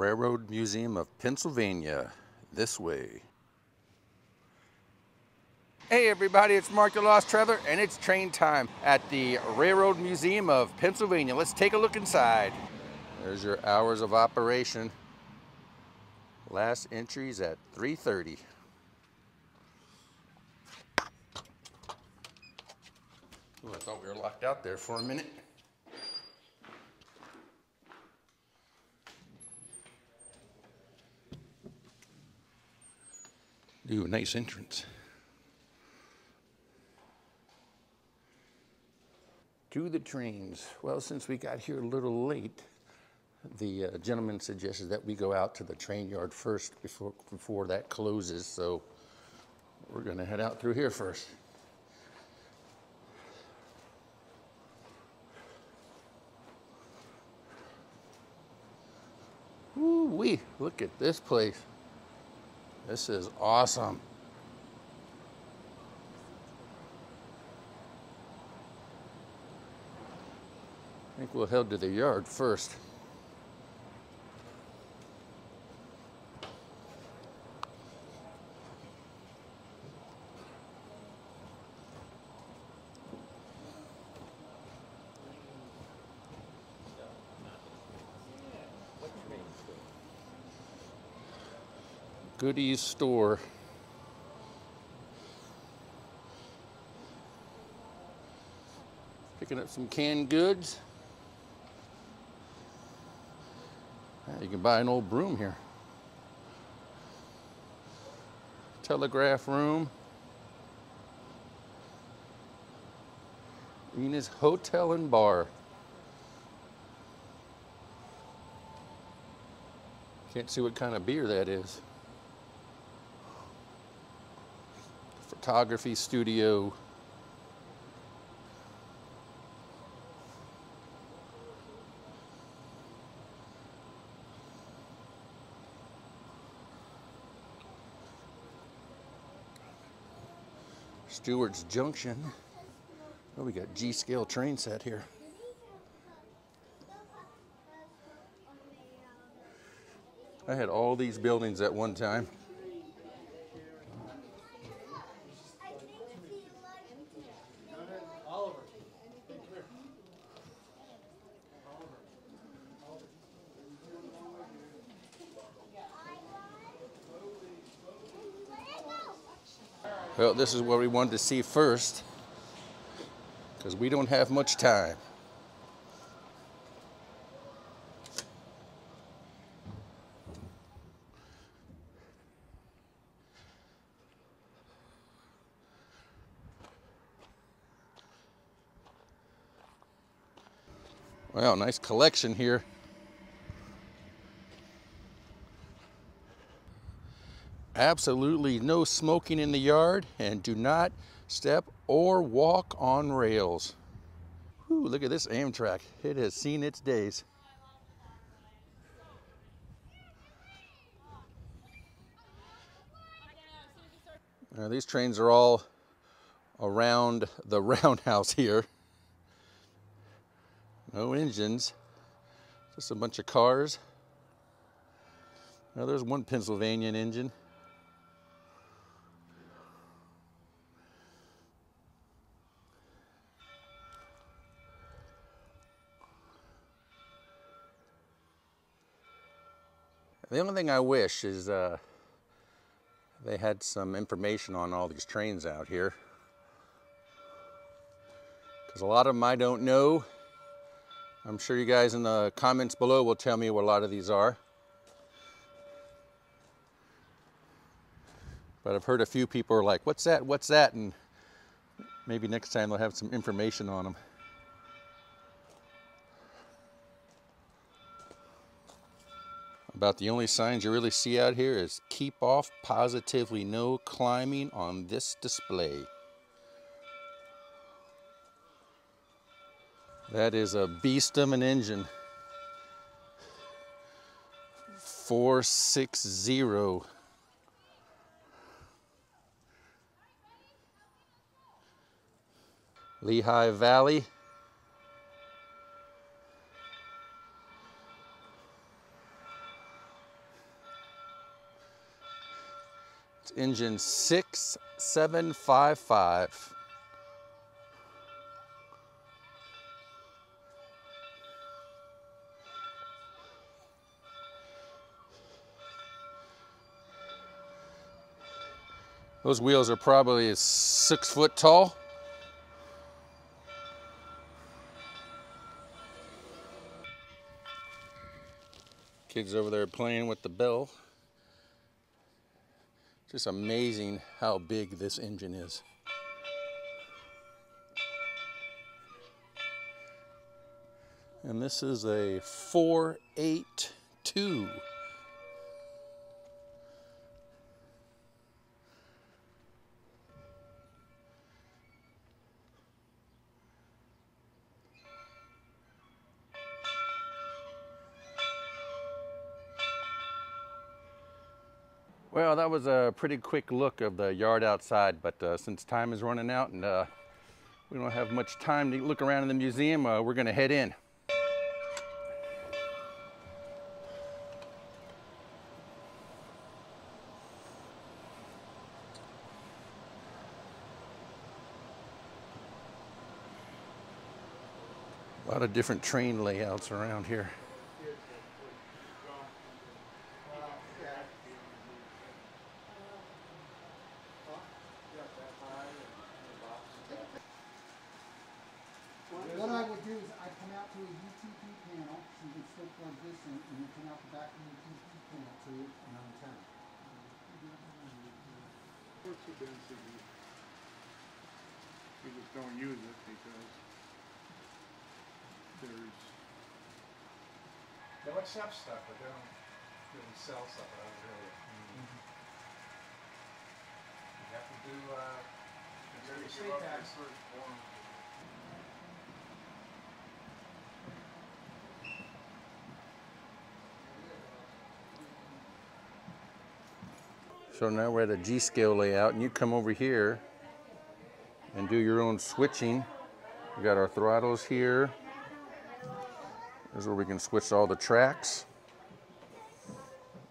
Railroad Museum of Pennsylvania. This way. Hey everybody, it's Mark the Lost Traveler and it's train time at the Railroad Museum of Pennsylvania. Let's take a look inside. There's your hours of operation. Last entries at 3.30. Ooh, I thought we were locked out there for a minute. Ooh, nice entrance. To the trains. Well, since we got here a little late, the uh, gentleman suggested that we go out to the train yard first before, before that closes. So we're going to head out through here first. Ooh wee, look at this place. This is awesome. I think we'll head to the yard first. Goodies store. Picking up some canned goods. Ah, you can buy an old broom here. Telegraph room. Venus Hotel and Bar. Can't see what kind of beer that is. Photography studio. Stewart's Junction. Oh, we got G-scale train set here. I had all these buildings at one time. Well, this is what we wanted to see first because we don't have much time. Well, nice collection here. Absolutely no smoking in the yard and do not step or walk on rails. Whew, look at this Amtrak. It has seen its days. Now, these trains are all around the roundhouse here. No engines, just a bunch of cars. Now there's one Pennsylvanian engine. The only thing I wish is uh, they had some information on all these trains out here. Because a lot of them I don't know. I'm sure you guys in the comments below will tell me what a lot of these are. But I've heard a few people are like, what's that, what's that? And maybe next time they'll have some information on them. About the only signs you really see out here is keep off positively no climbing on this display. That is a beast of an engine. 460. Lehigh Valley. It's engine 6755. Those wheels are probably six foot tall. Kids over there playing with the bell. Just amazing how big this engine is. And this is a 482. Well, that was a pretty quick look of the yard outside, but uh, since time is running out and uh, we don't have much time to look around in the museum, uh, we're gonna head in. A lot of different train layouts around here. What I would do is I'd come out to a UTP panel, so you can still plug this in, and then come out the back of the UTP panel to an antenna. What's the density? We just don't use it because there's, They'll accept stuff, but they don't really sell stuff out really. You have to do, uh, Maybe state give up your tax. first So now we're at a G scale layout and you come over here and do your own switching. We got our throttles here. This is where we can switch all the tracks.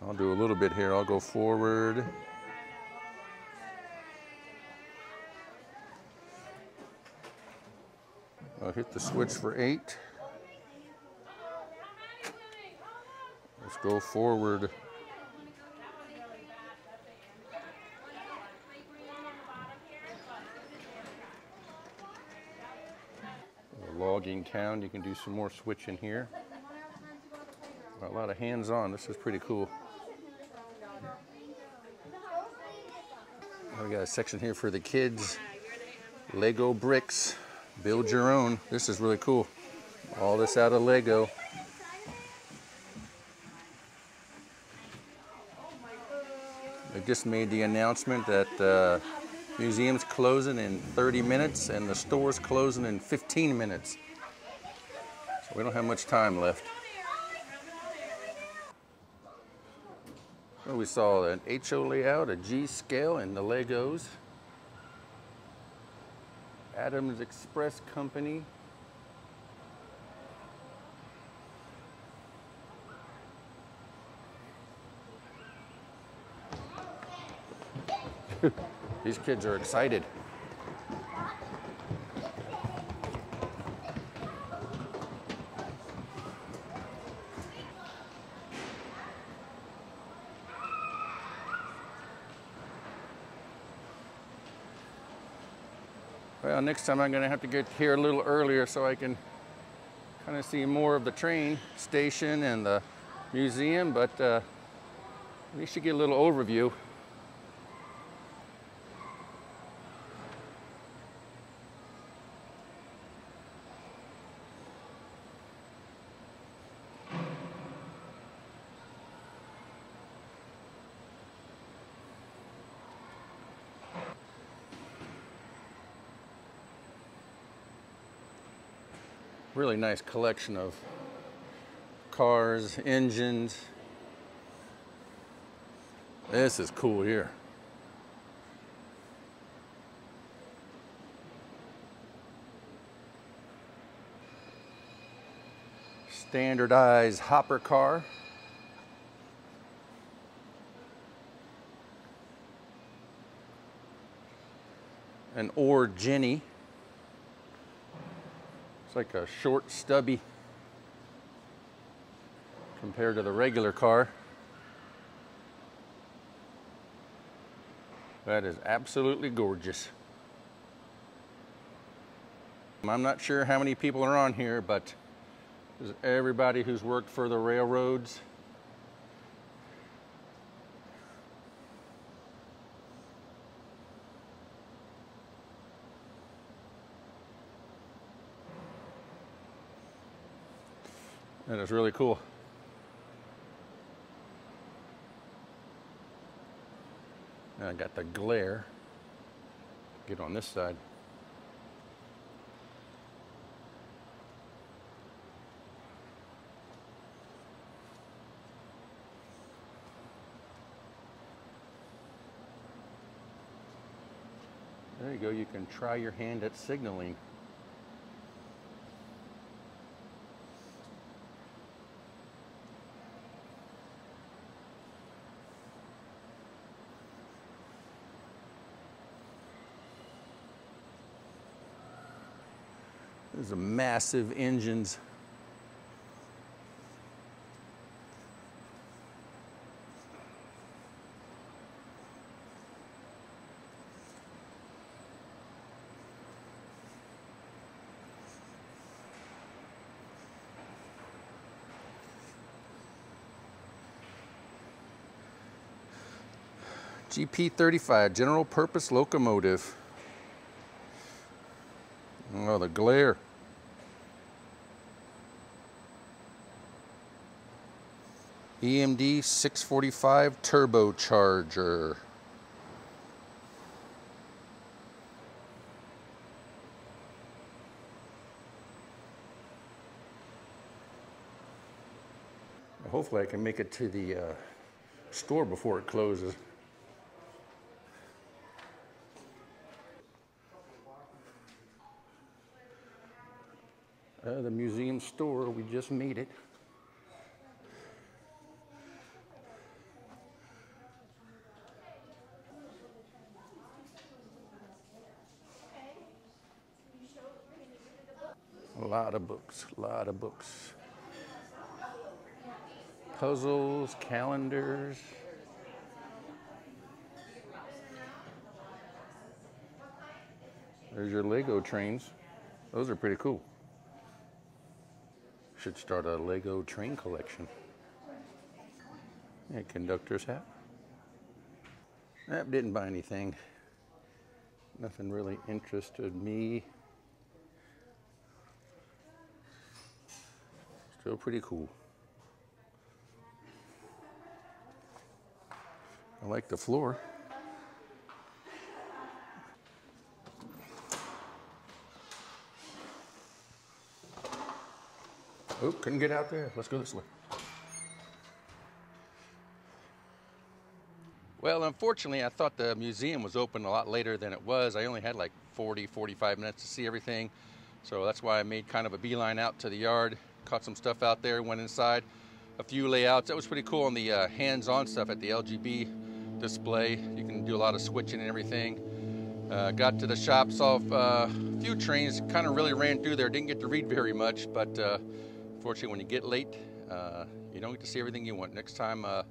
I'll do a little bit here. I'll go forward. I'll hit the switch for eight. Let's go forward. Count. You can do some more switching here. A lot of hands-on. This is pretty cool. We got a section here for the kids. Lego bricks. Build your own. This is really cool. All this out of Lego. They just made the announcement that uh, museum's closing in 30 minutes and the store's closing in 15 minutes. We don't have much time left. Well, we saw an HO layout, a G scale, and the Legos. Adams Express Company. These kids are excited. Well, next time I'm going to have to get here a little earlier so I can kind of see more of the train station and the museum, but uh, at least you get a little overview. Really nice collection of cars, engines. This is cool here. Standardized hopper car. an Ore Jenny. Like a short, stubby compared to the regular car. That is absolutely gorgeous. I'm not sure how many people are on here, but everybody who's worked for the railroads. That is really cool. Now I got the glare. Get on this side. There you go, you can try your hand at signaling. These are massive engines. GP35, general purpose locomotive. Oh, the glare. EMD 645 turbocharger. Hopefully I can make it to the uh, store before it closes. Uh, the museum store, we just made it. A lot of books, a lot of books. Puzzles, calendars. There's your Lego trains. Those are pretty cool. Should start a Lego train collection. Yeah, conductor's hat. That didn't buy anything. Nothing really interested me. Still pretty cool. I like the floor. Oh, couldn't get out there. Let's go this way. Well, unfortunately, I thought the museum was open a lot later than it was. I only had like 40, 45 minutes to see everything. So that's why I made kind of a beeline out to the yard, caught some stuff out there, went inside, a few layouts. That was pretty cool on the uh, hands-on stuff at the LGB display. You can do a lot of switching and everything. Uh, got to the shop, saw uh, a few trains, kind of really ran through there. Didn't get to read very much, but uh, unfortunately, when you get late, uh, you don't get to see everything you want. Next time, uh,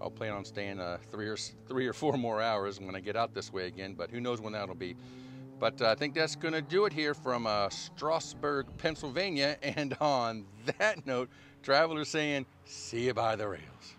I'll plan on staying three or three or four more hours when I get out this way again. But who knows when that'll be. But uh, I think that's going to do it here from uh, Strasburg, Pennsylvania. And on that note, travelers saying, see you by the rails.